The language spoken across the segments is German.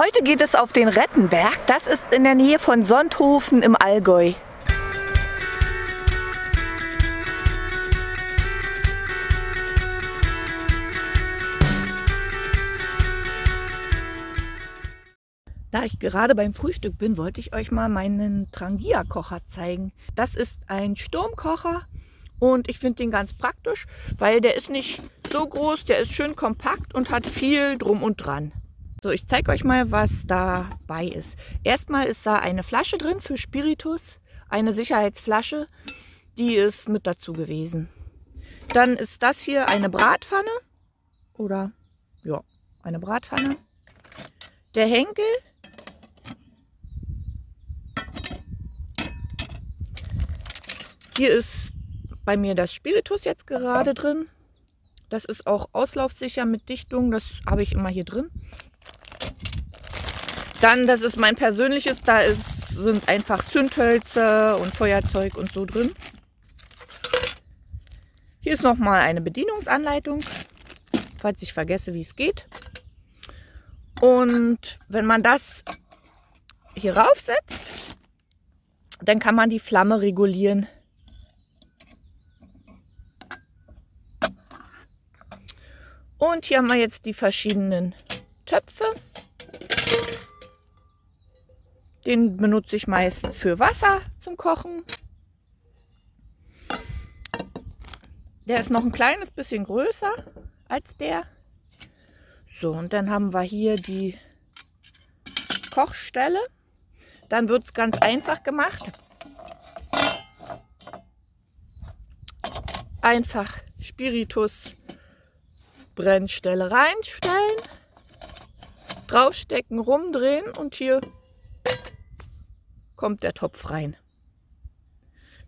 Heute geht es auf den Rettenberg. Das ist in der Nähe von Sonthofen im Allgäu. Da ich gerade beim Frühstück bin, wollte ich euch mal meinen Trangia-Kocher zeigen. Das ist ein Sturmkocher und ich finde den ganz praktisch, weil der ist nicht so groß, der ist schön kompakt und hat viel drum und dran. So, ich zeige euch mal, was dabei ist. Erstmal ist da eine Flasche drin für Spiritus, eine Sicherheitsflasche, die ist mit dazu gewesen. Dann ist das hier eine Bratpfanne oder ja, eine Bratpfanne. Der Henkel Hier ist bei mir das Spiritus jetzt gerade drin. Das ist auch auslaufsicher mit Dichtung. Das habe ich immer hier drin. Dann, das ist mein persönliches, da ist, sind einfach Zündhölzer und Feuerzeug und so drin. Hier ist nochmal eine Bedienungsanleitung, falls ich vergesse, wie es geht. Und wenn man das hier raufsetzt, dann kann man die Flamme regulieren. Und hier haben wir jetzt die verschiedenen Töpfe. Den benutze ich meistens für Wasser zum Kochen. Der ist noch ein kleines bisschen größer als der. So, und dann haben wir hier die Kochstelle. Dann wird es ganz einfach gemacht. Einfach Spiritus Brennstelle reinstellen, draufstecken, rumdrehen und hier kommt der Topf rein.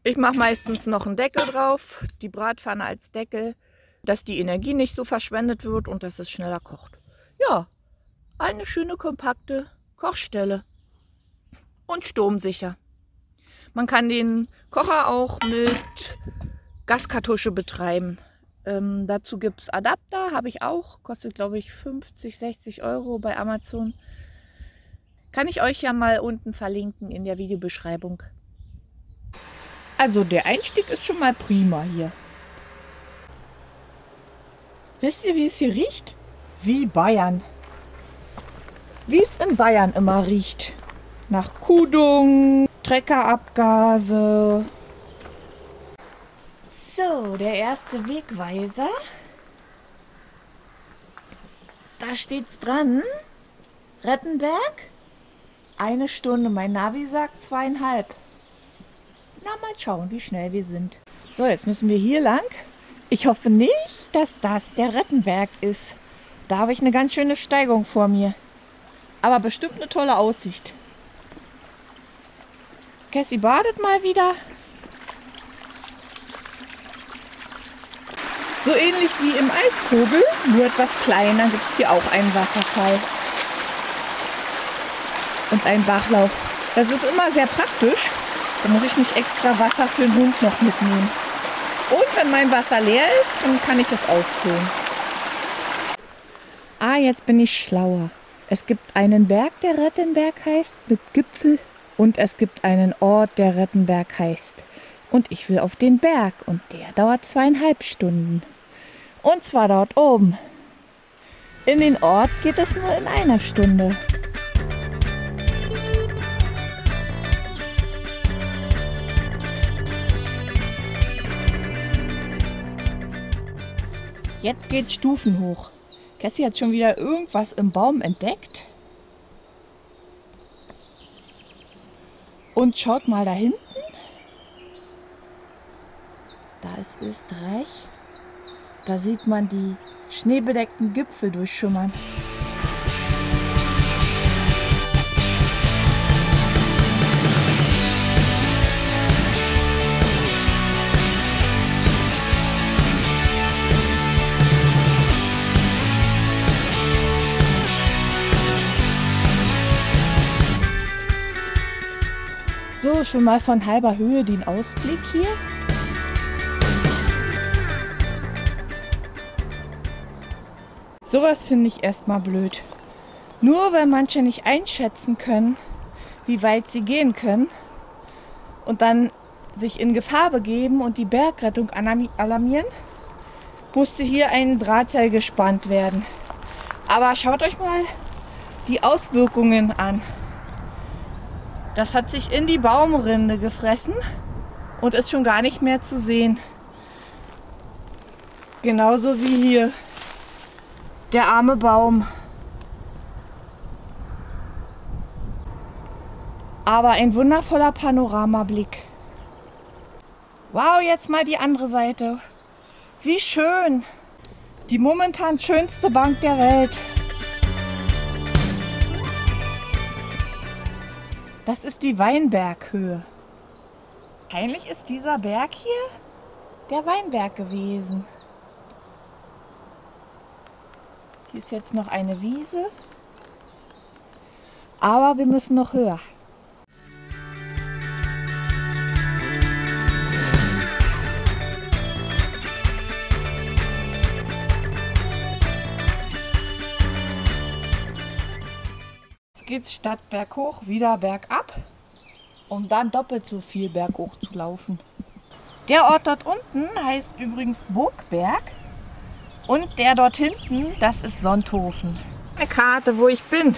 Ich mache meistens noch einen Deckel drauf, die Bratpfanne als Deckel, dass die Energie nicht so verschwendet wird und dass es schneller kocht. Ja, eine schöne kompakte Kochstelle und sturmsicher. Man kann den Kocher auch mit Gaskartusche betreiben. Ähm, dazu gibt es Adapter, habe ich auch. Kostet, glaube ich, 50, 60 Euro bei Amazon. Kann ich euch ja mal unten verlinken in der Videobeschreibung. Also der Einstieg ist schon mal prima hier. Wisst ihr, wie es hier riecht? Wie Bayern. Wie es in Bayern immer riecht. Nach Kudung, Treckerabgase, so, der erste Wegweiser. Da steht's dran. Rettenberg. Eine Stunde. Mein Navi sagt zweieinhalb. Na, mal schauen, wie schnell wir sind. So, jetzt müssen wir hier lang. Ich hoffe nicht, dass das der Rettenberg ist. Da habe ich eine ganz schöne Steigung vor mir. Aber bestimmt eine tolle Aussicht. Cassie badet mal wieder. So ähnlich wie im Eiskogel, nur etwas kleiner, gibt es hier auch einen Wasserfall. Und einen Bachlauf. Das ist immer sehr praktisch. Da muss ich nicht extra Wasser für den Hund noch mitnehmen. Und wenn mein Wasser leer ist, dann kann ich es auffüllen. Ah, jetzt bin ich schlauer. Es gibt einen Berg, der Rettenberg heißt, mit Gipfel. Und es gibt einen Ort, der Rettenberg heißt. Und ich will auf den Berg und der dauert zweieinhalb Stunden. Und zwar dort oben. In den Ort geht es nur in einer Stunde. Jetzt geht's Stufen hoch. Cassie hat schon wieder irgendwas im Baum entdeckt. Und schaut mal da hinten. Da ist Österreich. Da sieht man die schneebedeckten Gipfel durchschimmern. So, schon mal von halber Höhe den Ausblick hier. Sowas finde ich erstmal blöd. Nur weil manche nicht einschätzen können, wie weit sie gehen können und dann sich in Gefahr begeben und die Bergrettung alarmieren, musste hier ein Drahtseil gespannt werden. Aber schaut euch mal die Auswirkungen an. Das hat sich in die Baumrinde gefressen und ist schon gar nicht mehr zu sehen. Genauso wie hier der arme Baum. Aber ein wundervoller Panoramablick. Wow, jetzt mal die andere Seite. Wie schön. Die momentan schönste Bank der Welt. Das ist die Weinberghöhe. Eigentlich ist dieser Berg hier der Weinberg gewesen. Hier ist jetzt noch eine Wiese. Aber wir müssen noch höher. Jetzt geht es statt berghoch wieder bergab, um dann doppelt so viel berghoch zu laufen. Der Ort dort unten heißt übrigens Burgberg und der dort hinten, das ist Sonthofen. Eine Karte, wo ich bin.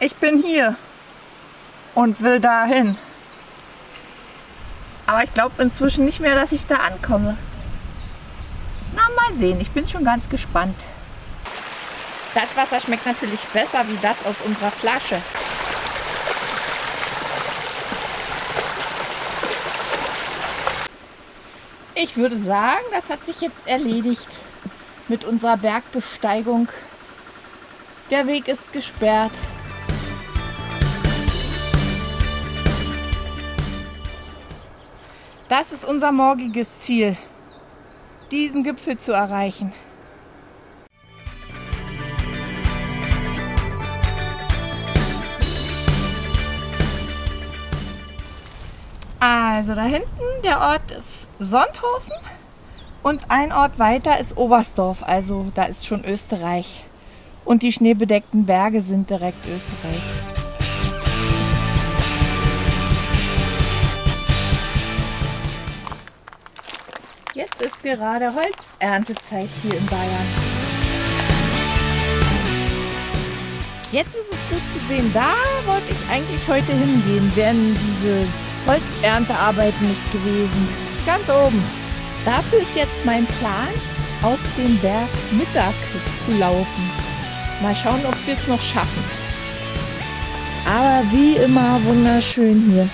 Ich bin hier und will dahin. Aber ich glaube inzwischen nicht mehr, dass ich da ankomme. Na, mal sehen. Ich bin schon ganz gespannt. Das Wasser schmeckt natürlich besser wie das aus unserer Flasche. Ich würde sagen, das hat sich jetzt erledigt mit unserer Bergbesteigung. Der Weg ist gesperrt. Das ist unser morgiges Ziel, diesen Gipfel zu erreichen. Also da hinten, der Ort ist Sonthofen und ein Ort weiter ist Oberstdorf, also da ist schon Österreich. Und die schneebedeckten Berge sind direkt Österreich. Jetzt ist gerade Holzerntezeit hier in Bayern. Jetzt ist es gut zu sehen, da wollte ich eigentlich heute hingehen, wären diese Holzerntearbeiten nicht gewesen. Ganz oben. Dafür ist jetzt mein Plan, auf den Berg Mittag zu laufen. Mal schauen, ob wir es noch schaffen. Aber wie immer wunderschön hier.